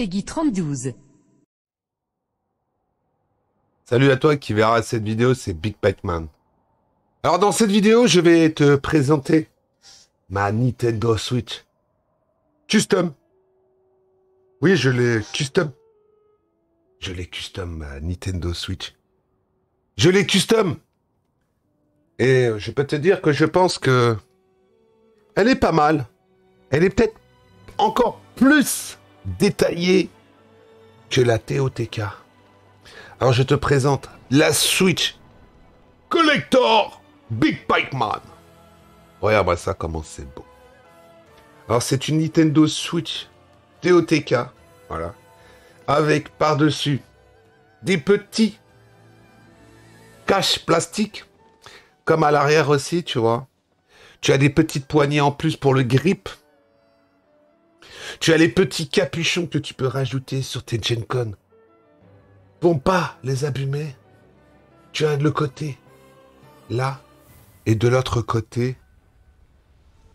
Peggy 3012. Salut à toi qui verra cette vidéo, c'est Big Man. Alors dans cette vidéo, je vais te présenter ma Nintendo Switch custom. Oui, je l'ai custom. Je l'ai custom, ma Nintendo Switch. Je l'ai custom. Et je peux te dire que je pense que elle est pas mal. Elle est peut-être encore plus détaillée que la TOTK. Alors je te présente la Switch Collector Big Man. Regarde-moi ça, comment c'est beau. Alors c'est une Nintendo Switch TOTK, voilà, avec par-dessus des petits caches plastiques, comme à l'arrière aussi, tu vois. Tu as des petites poignées en plus pour le grip. Tu as les petits capuchons que tu peux rajouter sur tes Gen Con. Pour pas les abîmer. Tu as le côté là et de l'autre côté,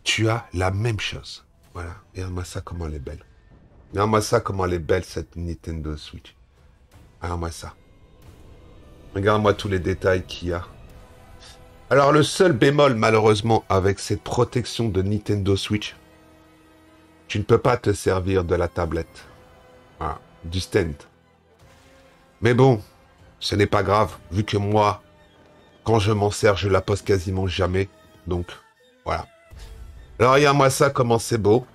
tu as la même chose. Voilà, regarde-moi ça comment elle est belle. Regarde-moi ça comment elle est belle cette Nintendo Switch. Regarde-moi ça. Regarde-moi tous les détails qu'il y a. Alors le seul bémol malheureusement avec cette protection de Nintendo Switch, tu ne peux pas te servir de la tablette. Voilà, du stand. Mais bon, ce n'est pas grave, vu que moi, quand je m'en sers, je la pose quasiment jamais. Donc, voilà. Alors regarde-moi ça, comment c'est beau.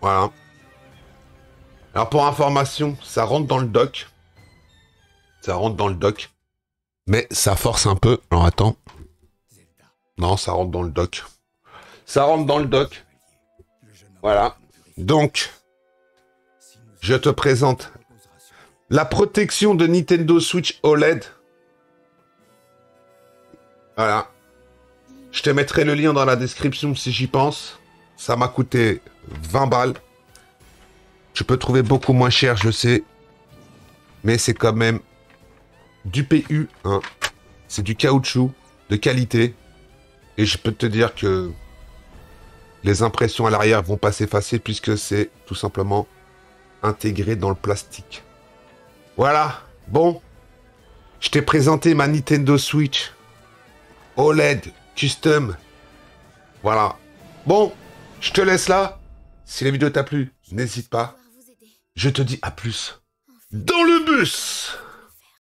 Voilà. Alors pour information, ça rentre dans le dock. Ça rentre dans le dock. Mais ça force un peu. Alors attends. Non, ça rentre dans le dock. Ça rentre dans le dock. Voilà. Donc, je te présente la protection de Nintendo Switch OLED. Voilà. Je te mettrai le lien dans la description si j'y pense. Ça m'a coûté 20 balles. Tu peux trouver beaucoup moins cher, je sais. Mais c'est quand même du PU. Hein. C'est du caoutchouc de qualité. Et je peux te dire que les impressions à l'arrière vont pas s'effacer puisque c'est tout simplement intégré dans le plastique. Voilà. Bon. Je t'ai présenté ma Nintendo Switch. OLED custom. Voilà. Bon, je te laisse là. Si la vidéo t'a plu, n'hésite pas. Je te dis à plus. Dans le bus